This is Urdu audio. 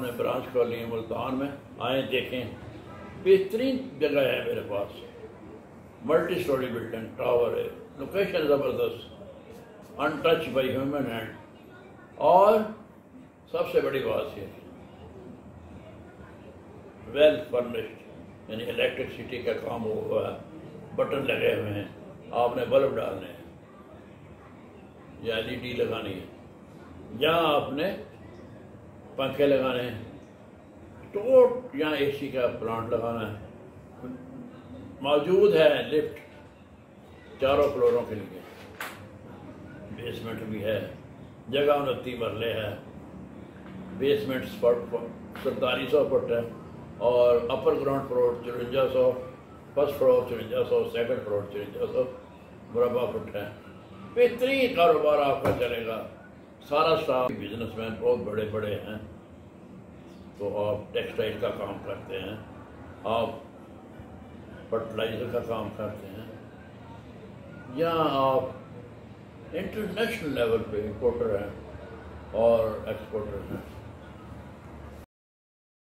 نے برانچ کھولی ہے ملتان میں، آئیں دیکھیں۔ بہترین جگہ ہے میرے پاس۔ ملٹی سٹوری بلڈنگ، ٹاور ہے۔ لوکیشن زبردست۔ Untouched by human hand اور سب سے بڑی بات یہ ویل فرنشڈ یعنی الیکٹرسٹی کا کام ہوا۔ ہے بٹن لگے ہوئے ہیں۔ آپ نے بلب ڈالنے ہیں۔ یا ایل ای ڈی لگانی ہے۔ یا آپ نے پنکھے لگانے ہیں۔ ٹوٹ یا اے سی کا پلانٹ لگانا ہے۔ موجود ہے لفٹ چاروں فلوروں کے لیے۔ بیسمنٹ بھی ہے۔ جگہ انتی مرلے ہے۔ بیسمنٹ سینتالیس سو فٹ ہے۔ اور اپر گراؤنڈ فلور چرنجا سو فرسٹ فلور چرنجا سو سیکنڈ فلور چرنجا سو مربع فٹ ہے۔ بہترین کاروبار آپ کا چلے گا۔ سارا سٹاف بزنس مین بہت بڑے بڑے ہیں۔ تو آپ ٹیکسٹائل کا کام کرتے ہیں۔ آپ فرٹیلائزر کا کام کرتے ہیں۔ یا آپ انٹرنیشنل لیول پہ امپورٹر ہیں اور ایکسپورٹر ہیں۔